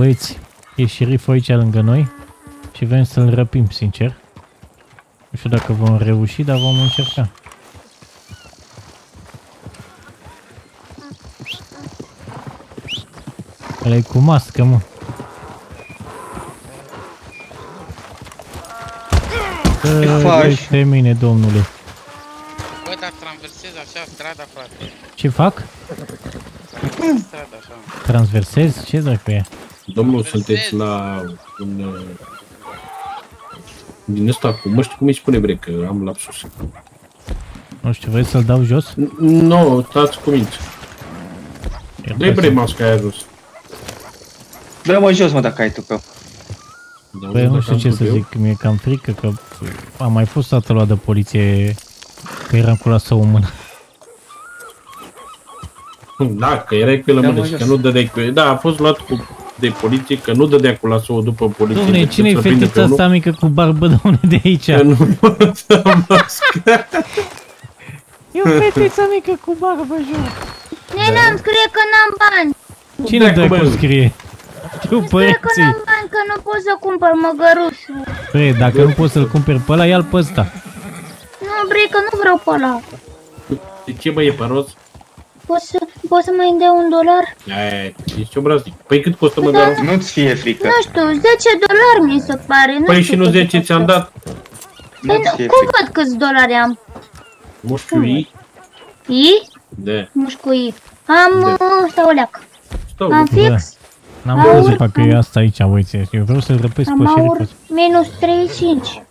Băieți, e șeriful aici lângă noi și vrem să-l răpim, sincer. Nu știu dacă vom reuși, dar vom încerca. ăla e cu mască, mă. Ce faci? De mine, domnule. Bă, dar transversez așa strada, frate. Ce fac? Strada așa. Transversez? Ce dracu e? Domnul, sunteți la un... uh, Din ăsta cu... Mă știu cum îi spune bre, că am lapsus. Nu știu, vrei să-l dau jos? N- Nu, stați cu minte. Dă-i bre masca aia jos. Dă-mă jos, mă, dacă ai tu pe Băi, nu știu ce să zic, mi-e cam frică că am mai fost toată luat de poliție că eram cu lasă o mână. Da, că erai cu el în Dă-mă mână și că jos. nu dădeai cu el. Da, a fost luat cu de poliție, că nu dădea cu lasul după poliție. Dom'le, decât cine-i să prindă pe fetița unul. asta mică cu barbă, dom'le, de aici? Că nu pot să mască. E o fetiță mică cu barbă, jur. Nene, îmi scrie că n-am bani. Cine Dracu, dracu bă. scrie? Tu Îmi scrie că păreții. n-am bani, că nu pot să cumpăr măgărușul. Băi, dacă nu poți să-l cumperi pe ăla, ia-l pe ăsta. Nu, bre, că nu vreau pe ăla. De ce bă, e pe roz? Poți să, poți să mai dea un dolar? Aia, ești obraznic. Păi cât costă măgarul? Nu-ți fie frică. Nu știu, 10 dolari mi se pare. Nu Păi știu și nu cât 10 ți-am costă. dat? Păi Nu-ți nu, fie cum frică. văd câți dolari am? Mușchiui? I? Da. Nu știu cu I. Am, Da. uh, stau o leacă. Stau. Am fix, N-am Aur, văzut că e asta aici, uite. Eu vreau să-l răpesc pe am aur, șeriful. minus 35.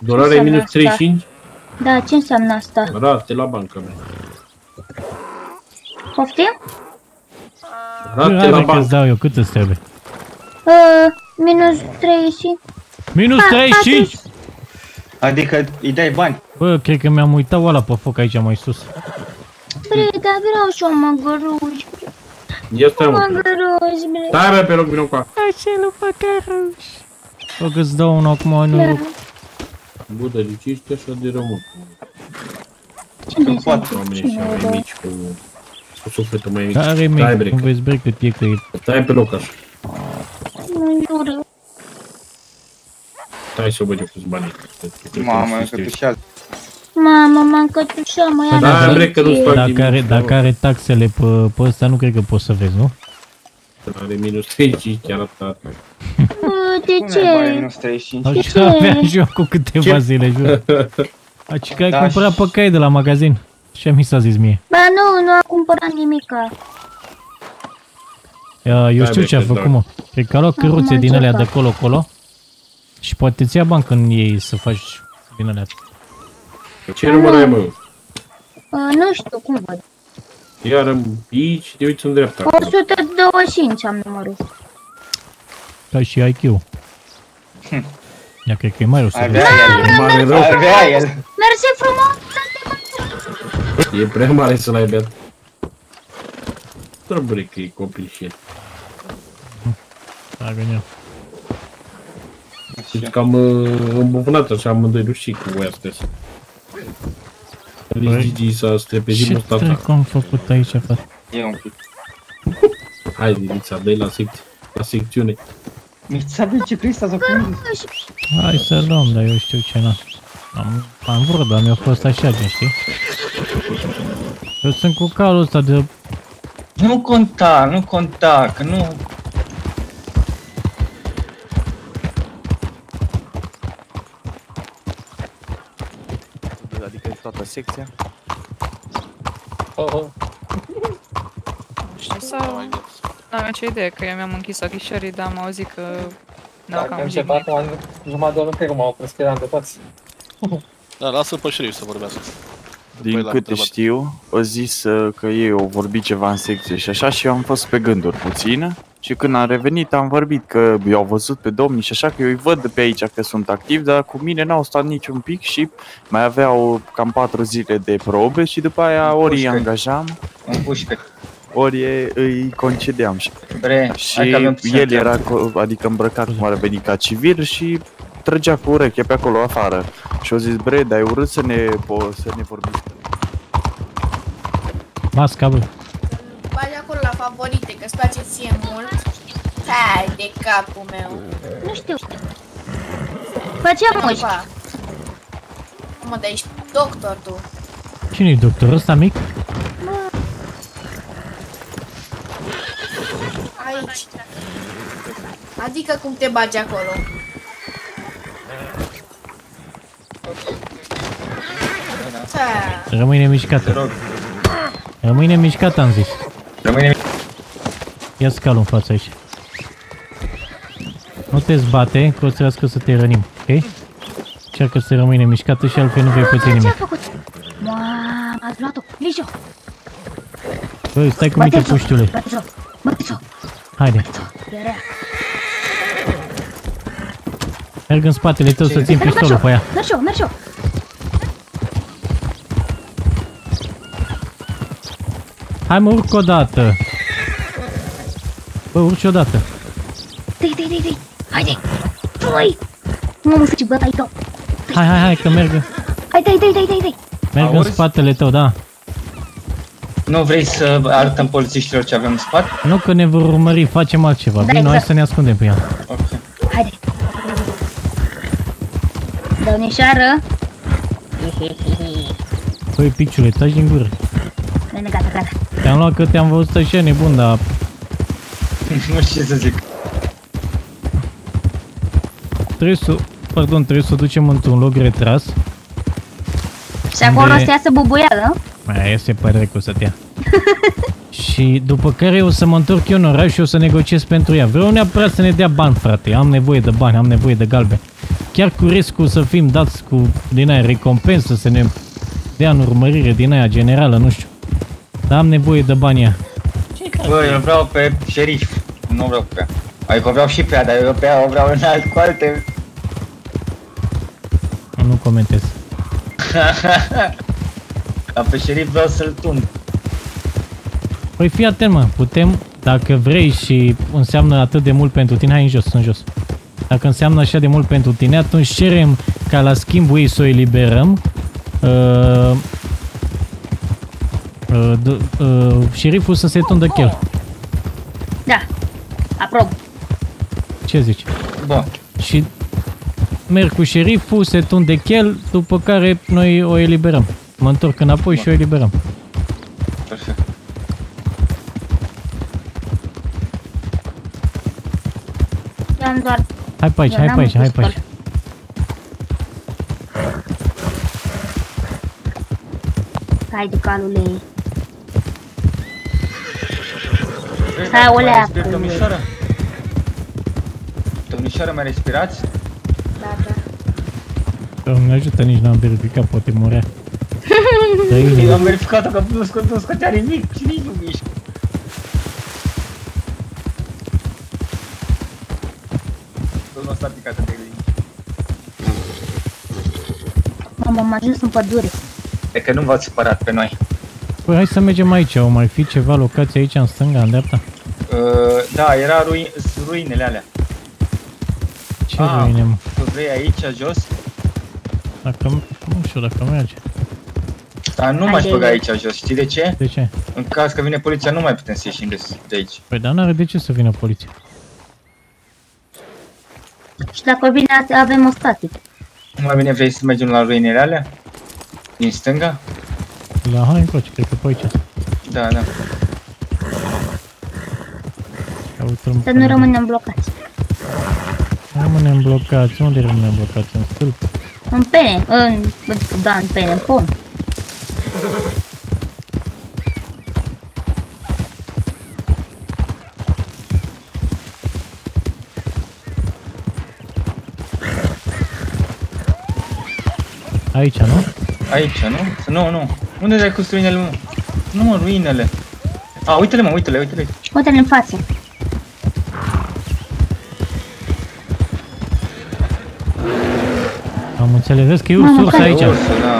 Dolare Ce minus înseamnă asta? 35? Da, ce înseamnă asta? Rate la bancă, mea. Poftim? Rate Hai, la mă, că-ți bancă. dau eu, cât îți trebuie? Uh, minus 35. Minus Pa- 35! Adică îi dai bani. Bă, cred că mi-am uitat oala pe foc aici mai sus. Bre, dar vreau și o măgăruș. Ia stai, mă. Măgăruș, bre. Stai, bă, pe loc, vină cu a. Acel păcăruș. Bă, că-ți dau unul acum, nu... Budă, de ce ești așa de rău, mă? Cine Nu poate. Oamenii ăștia mai mici cu... Cu sufletul mai mic. Care Stai, mic, bre, nu vezi bre cât e că e. stai pe loc așa. Nu jură. Stai să văd eu câți bani. Mamă, că tu și alt. Mamă, m-am cătușat, mă ia Da, la bre, că nu-ți poliție. fac Dacă nimic, are, da, dacă are taxele pe, pe ăsta, nu cred că poți să vezi, nu? Are minus 35, chiar atât. Bă, de Cum ai bani ce? minus 35? Așa aveam și eu cu câteva Ce? zile, jur. Aici că ai Da, cumpărat pe cai de la magazin. Și mi s-a zis mie. Ba nu, nu am cumpărat nimica. Ia, Eu Hai, știu bre, ce a că făcut, doar. mă. Cred că a luat Acum căruțe din ce alea de fac? colo-colo. Și poate ți ia bani când iei să faci din alea. Ce număr ai, mă? Uh, nu știu cum văd. Iar în- aici, te uiți în dreapta. acolo. 125 am numărul. Ca și IQ. Ia, cred că e mai rău să Avea vezi. el. E mare rău. Avea el. Mersi frumos! E prea mare să l-ai beat. Trebuie că e copil Tragă în el. Deci că am uh, îmbufnat așa amândoi, nu știi cu voi astăzi. Lui Gigi s-a strepezit Ce mustata. dracu am făcut aici, frate? E un pic. Hai, Lilița, dă la, sec- la secțiune. Mi-ți de ce Crista să cum? Hai să luăm, dar eu știu ce n Am, am vrut, dar mi-a fost așa, gen, știi? Eu sunt cu calul ăsta de... Nu conta, nu conta, că nu... Adică toată secția. Știi sau... N-am nicio idee, că eu mi-am închis ochișorii, dar am auzit că... Ne-au cam jignit. jumătate de oră, cred că m-au crezut că eram de toți. Da, lasă pe șerif să vorbească. Din După l-am câte întrebat. știu, o zis uh, că ei au vorbit ceva în secție și așa și eu am fost pe gânduri puțin și când am revenit am vorbit că i-au văzut pe domnii și așa că eu îi văd de pe aici că sunt activi, dar cu mine n-au stat niciun pic și mai aveau cam patru zile de probe și după aia ori îi pușcă. angajam, Un pușcă. Ori îi concedeam și, Bre, și hai că avem puțin el timp. era co- adică îmbrăcat cum ar veni ca civil și trăgea cu ureche pe acolo afară și au zis bre, dar e urât să ne, po- să ne vorbiți Masca, bă. Bagi acolo la favorite, că îți place ție mult. Hai de capul meu. Nu știu. Facem mușchi. Apa. Mă, dar ești doctor tu. Cine-i doctorul ăsta mic? Aici. Adică cum te bagi acolo? Ha. Rămâne Te mișcată. rog, Rămâne mișcată, am zis. rămâne Ia scalul în față aici. Nu te zbate, că o să trească să te rănim, ok? Încearcă să rămâne mișcată și altfel nu vei păți Ce-a nimic. făcut? Mamă, ați luat-o. Lijo, Băi, stai cu minte, bate-ți-o. puștiule. Bate-ți-o. Bate-ți-o. Haide, E rea. merg în spatele tău să țin Merg pistolul pe ea. Merg și eu, merg și eu. Hai mă urc o dată. Bă, urci o dată. Dai, dai, dai, dai. Haide. Ui. Nu mă să bătai tău. Hai, hai, hai, că merg. Hai, dai, dai, dai, dai, dai. Merg în Auzi? spatele tău, da. Nu vrei să arătăm polițiștilor ce avem în spate? Nu că ne vor urmări, facem altceva. Da, Vino, hai exact. să ne ascundem pe ea. Ok. Haide. Domnișoară. Băi, piciule, taci din gură. Bine, gata, gata. Te-am luat că te-am văzut așa nebun, dar nu știu ce să zic. trebuie să... Pardon, trebuie să o ducem într-un loc retras. Și acolo Unde- să iasă bubuială. Aia se pare că o să te ia. și după care o să mă întorc eu în oraș și o să negociez pentru ea. Vreau neapărat să ne dea bani, frate. Am nevoie de bani, am nevoie de galbe. Chiar cu riscul să fim dați cu din aia recompensă, să ne dea în urmărire din aia generală, nu știu. Dar am nevoie de bani ea. Bă, eu vreau pe șerif. Nu vreau pe ea. Adică o vreau și pe ea, dar eu pe ea o vreau în alt cu alte. Nu comentez. Dar pe șerif vreau să-l tund. Păi fii atent, mă, putem, dacă vrei și înseamnă atât de mult pentru tine, hai în jos, în jos. Dacă înseamnă așa de mult pentru tine, atunci cerem ca la schimbul ei să o eliberăm. Uh, uh, d- uh, șeriful să se tundă chel. Da. Aprob. Ce zici? Bun. Și merg cu șeriful, se tunde chel, după care noi o eliberăm. Mă întorc înapoi și o eliberăm. Perfect. Eu am doar... Hai pe aici, eu hai n-am pe aici, un hai pe aici. pistol. Haide, calule. Hai, o Mai leacă. respiri, domnișoară? Domnișoară, mai respirați? Da, da. Doamne ajută, nici n-am verificat, poate murea. Dă-i Eu am verificat-o că nu scot, nu scotea nimic și nici nu mișc. Domnul ăsta a picat de liniște. Mamă, am ajuns în pădure. E că nu v-ați supărat pe noi. Păi hai să mergem aici, o mai fi ceva locație aici în stânga, în dreapta? Uh, da, era ruin, ruinele alea. Ce Ah. ruine, mă? Tu vrei aici, jos? Dacă, nu știu dacă merge. Dar nu Hai m-aș de- băga aici jos, știi de ce? De ce? În caz că vine poliția nu mai putem să ieșim de, de aici. Păi dar n-are de ce să vină poliția. Și dacă vine, avem o static. Nu mai bine vrei să mergem la ruinele alea? Din stânga? La hai încoace, cred că pe aici. Da, da. Ia uite-l, Să nu rămânem blocați. Rămânem blocați. Unde rămânem blocați? În stâlp? În pene, în... Da, în pene, în pom. Aici, nu? Aici, nu? Nu, nu. Unde ai cu ruinele, mă? Nu, mă, ruinele. A, uite-le, mă, uite-le, uite-le. Uite-ne în față. Am înțeles. Vezi că e Mamă, urs, urs care aici. Ursul, da.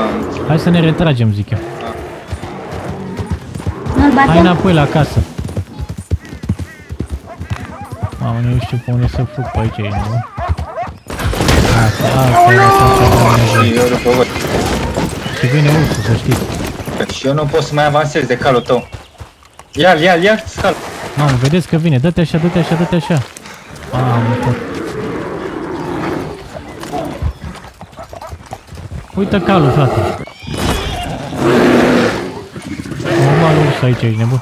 Hai să ne retragem, zic eu. Nu-l Hai batem? înapoi la casă. Mamă, nu știu pe unde să fug pe aici, e, nu? Asta, asta, asta, Și eu după văd. Și vine ursul, să știți. Și eu nu pot să mai avansez de calul tău. Ia-l, ia-l, ia scal. Mamă, vedeți că vine. Dă-te așa, dă-te așa, dă-te așa. Mamă, tot. Uită calul, frate. Normal, ursul aici, ești nebun.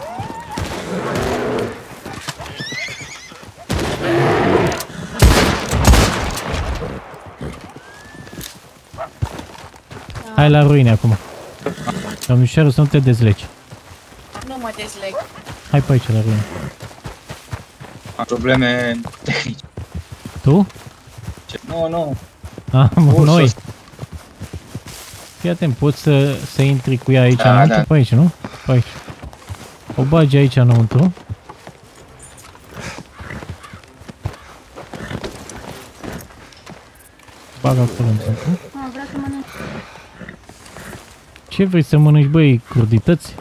Hai la ruine acum. Domnișoară, să nu te dezlegi. Nu mă dezleg. Hai pe aici la ruine. Am probleme tehnice. Tu? Nu, nu. Ah, mă, Ursul noi. ăsta. Fii atent, poți să, să intri cu ea aici Da, înăuntru? da. Pe aici, nu? Pe aici. O bagi aici înăuntru. Bag acolo înăuntru. Ah, vreau să mănânc. Ce vrei să mănânci, băi, crudități?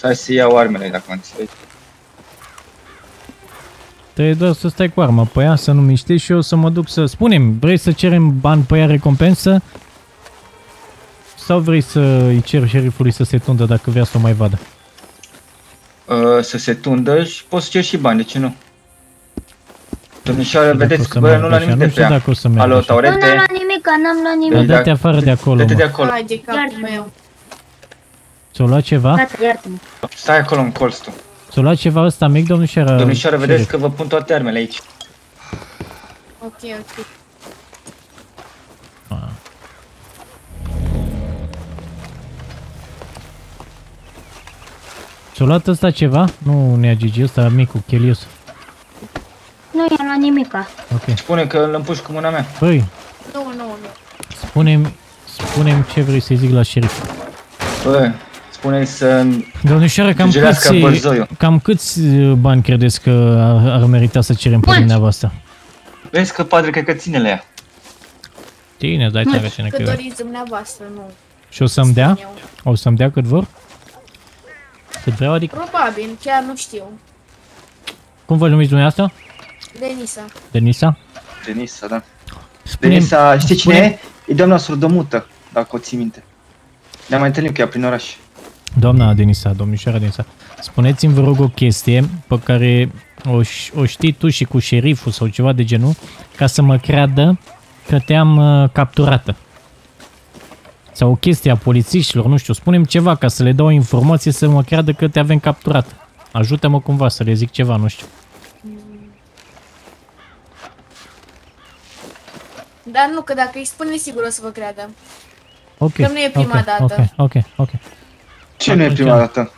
Hai să iau armele dacă mă înțelegi. Trebuie doar să stai cu arma pe ea, să nu miști și eu să mă duc să... Spune-mi, vrei să cerem bani pe ea recompensă? Sau vrei să îi cer șerifului să se tundă dacă vrea să o mai vadă? Uh, să se tundă și poți să cer și bani, de ce nu? Domnișoară, Dacă o vedeți să că bă, meargă nu la așa, nimic nu de știu prea. dacă o să meargă Alo, așa. Nu, n-am Taurete? luat nimic, n-am luat Dar nimic. Da. dă-te afară de acolo, Dă-te de mă. acolo. Hai de capul Iartă-mă. meu. Ți-o luat ceva? Gata, iartă-mă. Stai acolo în colț tu. Ți-o luat ceva ăsta mic, domnișoară? Domnișoară, vedeți șerif? că vă pun toate armele aici. Ok, ok. Ți-o luat ăsta ceva? Nu Nea Gigi, ăsta micul, Chelius. Nu i-am luat nimica. Ok. Spune că îl împuși cu mâna mea. Băi, Nu, nu, nu. spune-mi, spune-mi ce vrei să-i zic la șerif. Bă, spune să... Domnișoară, cam Cugerească câți, bărzoiul. cam câți uh, bani credeți că ar, ar merita să cerem pe Mulți. dumneavoastră? Vezi că padre cred că ține la ea. Tine, dai tare și Că necăre. doriți dumneavoastră, nu. Și o să-mi dea? Eu. O să-mi dea cât vor? Cât vreau, adică? Probabil, chiar nu știu. Cum vă numiți dumneavoastră? Denisa. Denisa? Denisa, da. Spune-mi- Denisa, știi cine spune-mi- e? E doamna surdomută, dacă o ții minte. Ne-am mai întâlnit cu ea prin oraș. Doamna Denisa, domnișoara Denisa, spuneți-mi vă rog o chestie pe care o, ș- o știi tu și cu șeriful sau ceva de genul, ca să mă creadă că te-am uh, capturată. Sau o chestie a polițiștilor, nu știu, spunem ceva ca să le dau o informație să mă creadă că te avem capturat. Ajută-mă cumva să le zic ceva, nu știu. Dar nu, că dacă îi spune, sigur o să vă creadă. Ok, Că nu e prima ok, dată. Ok, ok, ok. Ce nu e Atunci- prima dată?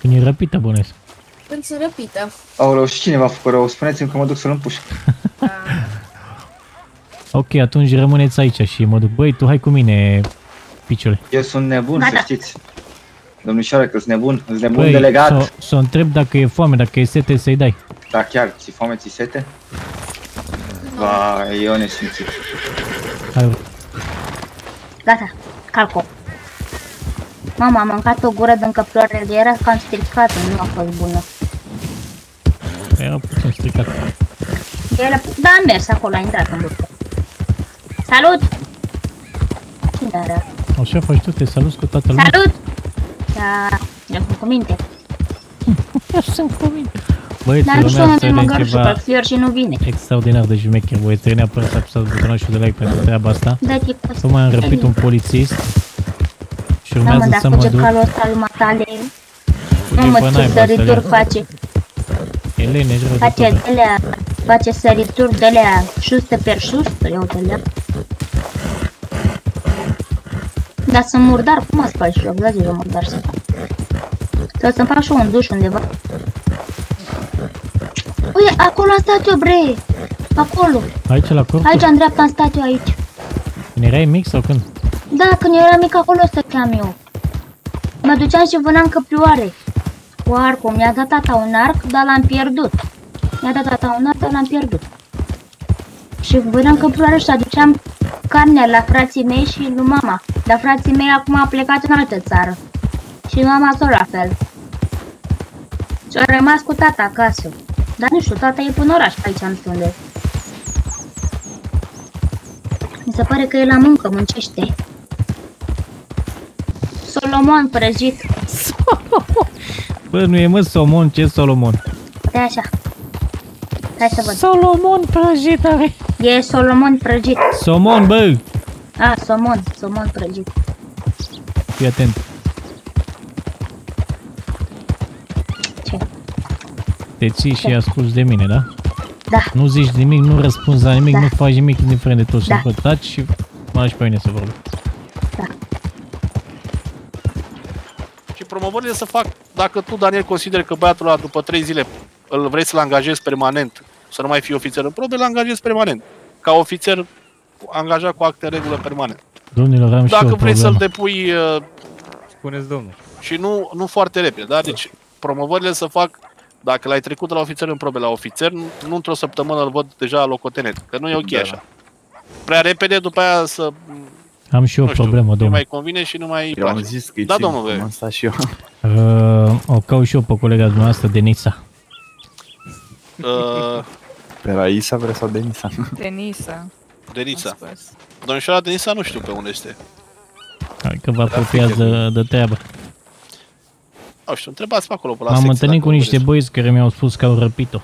Când e răpită, bănesc. Când sunt răpită. Aoleu, și cine v-a făcut rău? Spuneți-mi că mă duc să-l împușc. Ok, atunci rămâneți aici și mă duc. Băi, tu hai cu mine, piciule. Eu sunt nebun, Gata. să știți. Domnișoară, că sunt nebun, sunt nebun Băi, delegat. să să o întreb dacă e foame, dacă e sete, să-i dai. Da, chiar, ți foame, ți sete? Vai, eu nesimțit. Hai, Gata, calco. Mama, am mâncat o gură din căptoare, era cam stricată, nu a fost bună. era puțin stricat. Era, da, am mers acolo, a intrat în burtă. Salut! Cine era? Așa faci tu, te salut cu toată lumea. Salut! Da, eu sunt cu minte. Eu sunt cu mine. Băieți, Dar nu știu urmează unde să vedem măcar ceva super fior și nu vine. extraordinar de jumecher. Voi trebuie neapărat să apăsați butonul de like pentru treaba asta. Dă-te cu Tocmai am răpit un polițist și Da, mă, urmează dar să mă fuge duc. calul ăsta al matale. Fugi Nu pe mă, ce naiba, sărituri Sălea. face. Elene, ești rău de Face tot. delea, face sărituri delea, șuste per șuste, eu delea. Dar sunt murdar, cum ați faci joc? Da, eu murdar să fac. Trebuie să-mi fac și eu un duș undeva. Uite, acolo am stat eu, bre! Acolo! Aici la corp? Aici, în dreapta, am stat eu aici. Când erai mic sau când? Da, când eu eram mic, acolo stăteam eu. Mă duceam și vânam căprioare. Cu arcul. Mi-a dat tata un arc, dar l-am pierdut. Mi-a dat tata un arc, dar l-am pierdut. Și vânam căprioare și aduceam carnea la frații mei și lui mama. Dar frații mei acum au plecat în altă țară. Și mama tot la fel. Și au rămas cu tata acasă. Dar nu știu, tata e până oraș, pe aici nu știu unde. Mi se pare că e la muncă, muncește. Solomon prăjit. Bă, nu e mă Somon, ce Solomon? Stai așa. Hai să văd. Solomon prăjit are. E Solomon prăjit. Somon, bă! A, somon, somon prăjit. Fii atent. Ce? Te ții și asculti de mine, da? Da. Nu zici nimic, nu răspunzi la nimic, Da. nu faci nimic indiferent de tot și Da. da. taci și mă lași pe mine să vorbim. Și promovările să fac, dacă tu, Daniel, consideri că băiatul ăla după 3 zile îl vrei să-l angajezi permanent, să nu mai fii ofițer în probe, îl angajezi permanent. Ca ofițer angajat cu acte în regulă permanent. Domnilor, am și Dacă eu o vrei să-l problemă. depui uh, Spuneți, domnul. și nu, nu foarte repede, da? Deci promovările să fac, dacă l-ai trecut de la ofițer în probe la ofițer, nu, nu într-o săptămână îl văd deja locotenent, că nu e ok Da. așa. Prea repede, după aia să, Am și eu o nu știu, problemă, nu domnul. mai convine și nu mai Eu am place. zis că e Da, ce- domnule. Am stat și eu. Uh, o caut și eu pe colega dumneavoastră, Denisa. Uh, Pe Raisa vrea sau Denisa? Denisa. Denisa. am spus. Domnișoara Denisa nu știu pe unde este. Hai că vă apropiați de, de treabă. Nu știu, întrebați pe acolo pe la M-am secție, întâlnit dacă cu niște vedeți. băieți care mi-au spus că au răpit-o.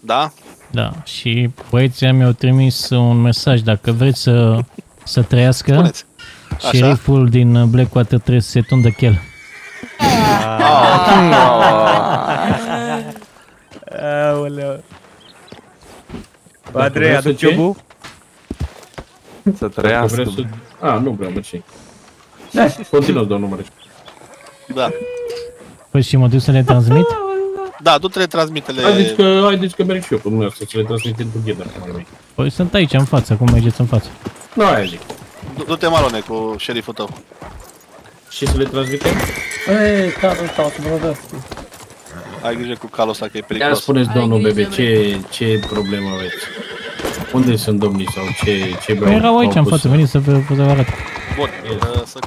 Da? Da, și băieții mi-au trimis un mesaj. Dacă vreți să, să trăiască, Spuneți. Așa? șeriful din Blackwater trebuie să se tundă chel. Aoleu. Dacă Andrei, vrea să aduc ce? eu bu? Să Dacă trăiască. vrea să... A, nu vreau, mersi. Continuă, domnul Măreș. Da. Păi și mă duc să le transmit? Da, du-te le transmitele. Haideți că, haideți că merg și eu cu dumneavoastră, să le transmitem cu ghidă acum mai Păi sunt aici în față, cum mergeți în față? Nu, aia zic. Du- Du-te Marone cu șeriful tău. Și să le transmitem? Ei, carul stau să mă văd. Ai grijă cu calul ăsta că e Ia periculos. spuneți, Ai domnul grijă, Bebeț, ce, ce problemă aveți? Unde sunt domnii sau ce, ce Păi erau aici în față, veniți să vă, să vă arăt. Bun, uh, să...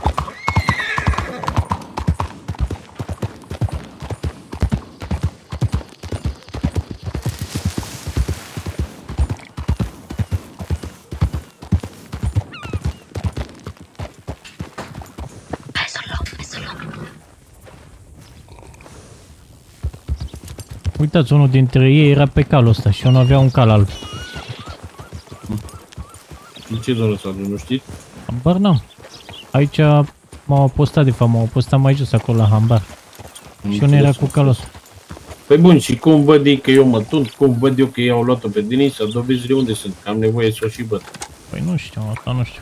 Uitați, unul dintre ei era pe calul ăsta și unul avea un cal alb. De ce domnul sau nu știți? Hambar n-am. Aici m-au postat, de fapt, m-au postat mai jos acolo la hambar. Și unul era cu calul ăsta. Păi bun, și cum văd ei că eu mă tund, cum văd eu că ei au luat-o pe Denisa, dovezile unde sunt? Că am nevoie să o și văd. Păi nu știu, asta nu știu.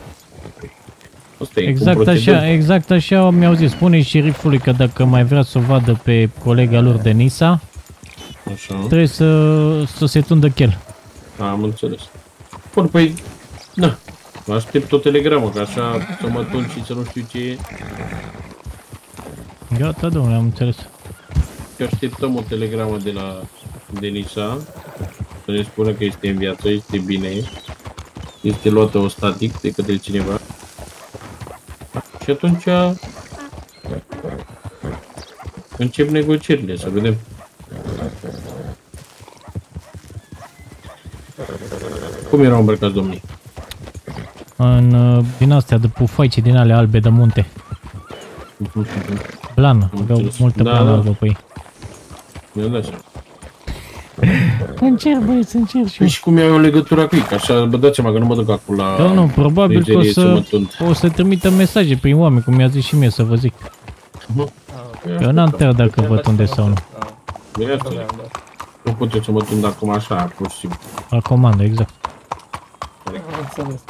Asta e, Exact cum procedăm. așa, exact așa mi-au zis. Spune șerifului că dacă mai vrea să o vadă pe colega lor Denisa, Așa, trebuie să, să se tundă chel. am înțeles. Bun, păi, na, aștept o telegramă, că așa să mă tund și să nu știu ce e. Gata, domnule, am înțeles. Și așteptăm o telegramă de la Denisa, să ne spună că este în viață, este bine, este luată o static de către cineva. Și atunci încep negocierile, să vedem. Cum erau îmbrăcați domnii? În, uh, din astea de pufaice din ale albe de munte. Blană, aveau înțeles. multă Da, blană da. albă pe ei. Mi-a dat seama. Încerc, băieți, încerc și Păi eu. și cum i-au legătura cu ei? Că așa, bă, dați seama că nu mă duc acum la... Domnul, probabil că o frizerie să mă să, tund. o să trimită mesaje prin oameni, cum mi-a zis și mie să vă zic. Eu n-am tăiat dacă văd unde sau nu. Bine, asta e. Nu puteți să mă tund acum așa, pur și simplu. La comandă, exact. Înțeles.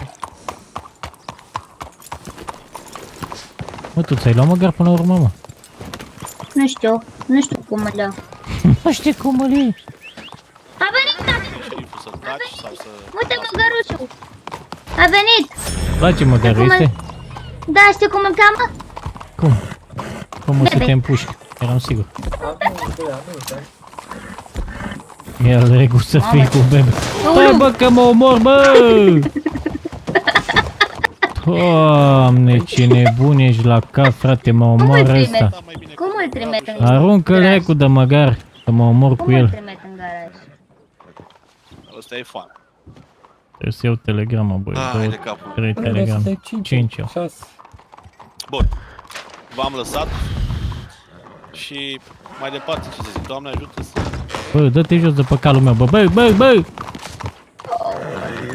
Mă, tu ți-ai luat măcar până la urmă, mă? Nu știu, nu știu cum îl iau. Nu știu cum îl iei. A venit, a venit! Șeriful să taci sau să... Uite măgărușul! A venit! Place măcar, Acum- este? Da, știi cum îl cheamă? Cum? Cum o să Bebe. te împușc? Eram sigur. Acum, băia, nu uite. El regu să fii Mamă. cu bebe. Stai bă că mă omor, bă! Doamne, ce nebun ești la cap, frate, mă Cum îl omoară trimit? ăsta. Cum îl trimit în Aruncă-l garaj? recu de măgar, să mă omor Cum cu îl el. trimit în garaj? Ăsta e fan. Trebuie să iau telegramă, băi. Ai Două, de capul. trei telegrame. Cinci eu. Bun. V-am lăsat. Și mai departe, ce să zic, Doamne ajută să... Bă, dă-te jos de pe calul meu, bă, bă, bă, bă!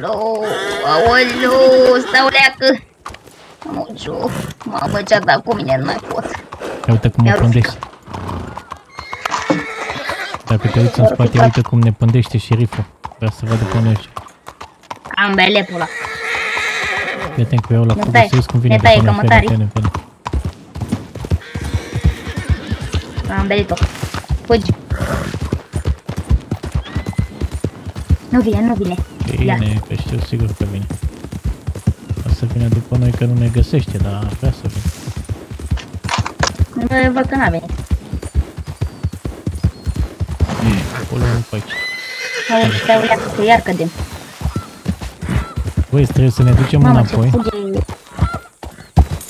Aoleu, aoleu, stau leacă. Muciu, mamă, ce-a dat cu mine, nu mai pot. Ia uite cum mă Mi-a pândești. Dacă te uiți în spate, uite cum ne pândește șeriful. Vrea să vadă până aici. Ambele pula. Fii atent cu eu la Ne cum tai, să cum vine ne tai, pe până, cămătarii. fii atent, fii atent. Am belit-o. Fugi. Nu vine, nu vine. Ia. Bine, că știu sigur că vine. O să vină după noi că nu ne găsește, dar vrea să vină. Bă, văd că n-a venit. Acolo nu pe aici. Hai, stai leacă, că iar cădem. Băi, trebuie să ne ducem Mamă, ce înapoi. fuge.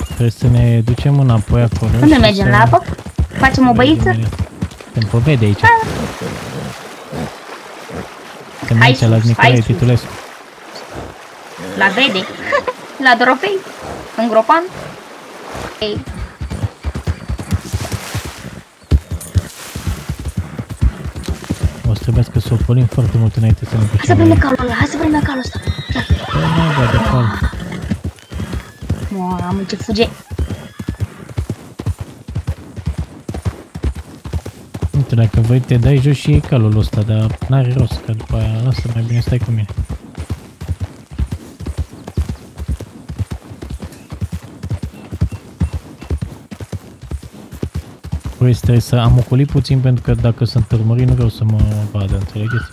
Trebuie să ne ducem înapoi acolo. Unde și mergem? să- La apă? Facem o băiță? Te povede aici. Te Hai merge la sus, Nicolae hai sus. Titulescu. La vede. La Dorofei. În gropan. Ei. O să trebuiască să ocolim foarte mult înainte să ne Hai să ducem. prindem calul ăla, hai să prindem calul ăsta. Bă, nu, bă, de cal. Mamă, ce fuge. Dacă vrei te dai jos și iei calul ăsta, dar n-are rost, că după aia lasă mai bine stai cu mine. Păi trebuie să am ocolit puțin pentru că dacă sunt urmărit nu vreau să mă vadă, înțelegeți?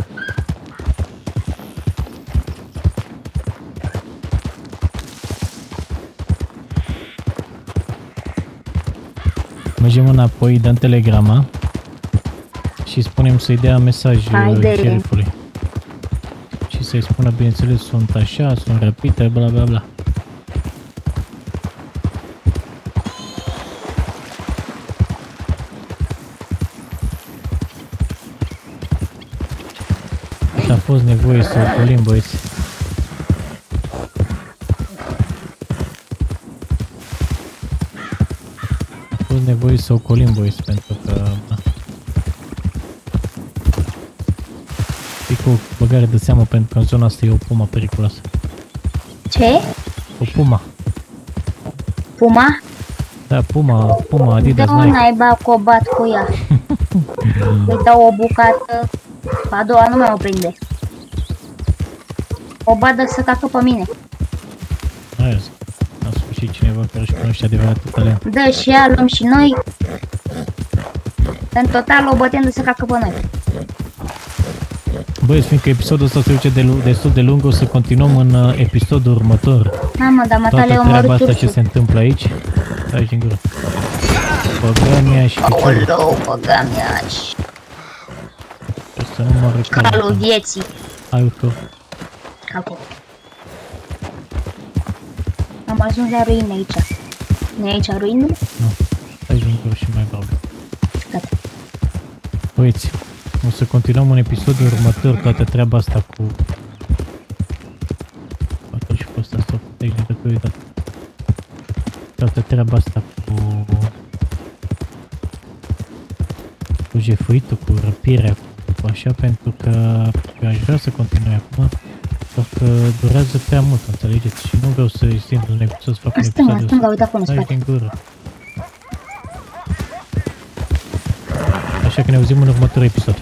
Mergem înapoi, dăm telegrama și spunem să-i dea mesaj Haide. uh, șerifului. Și să-i spună, bineînțeles, sunt așa, sunt răpite, bla bla bla. Și a fost nevoie să ocolim, băieți. A fost nevoie să ocolim, băieți, pentru că... Na. Fii cu băgare de seamă, pentru că în zona asta e o puma periculoasă. Ce? O puma. Puma? Da, puma, puma, De Adidas, unde Nike. ai bat cu o bat cu ea? Îți dau o bucată, a doua nu mai o prinde. O badă să cacă pe mine. Aia zi. A sfârșit cineva care își cunoște adevăratul talent. Dă și ea, luăm și noi. În total o bătem de să cacă pe noi. Băieți, fiindcă episodul ăsta se duce de lu- destul de lung, o să continuăm în uh, episodul următor. Mamă, dar mă Toată tale treaba omorât asta ce ursul. se întâmplă aici. Stai din gură. Băgămia și piciorul. Aoleu, băga mea și Să nu mă calul recală. vieții. Hai, urcă. Acolo. Am ajuns la ruine aici. Nu e aici ruinele? Stai din gură și mai bag. Gata. Băieți, o să continuăm în episodul următor toată treaba asta cu... Poate și pe ăsta să o tehnică cu uitat. Toată treaba asta cu... Cu jefuitul, cu răpirea, cu așa, pentru că eu aș vrea să continui acum, doar că durează prea mult, înțelegeți? Și nu vreau să-i simt un episod, să fac un Stânga, episod. stânga, uite acolo în Stai spate. din gură. Așa că ne auzim în următorul episod.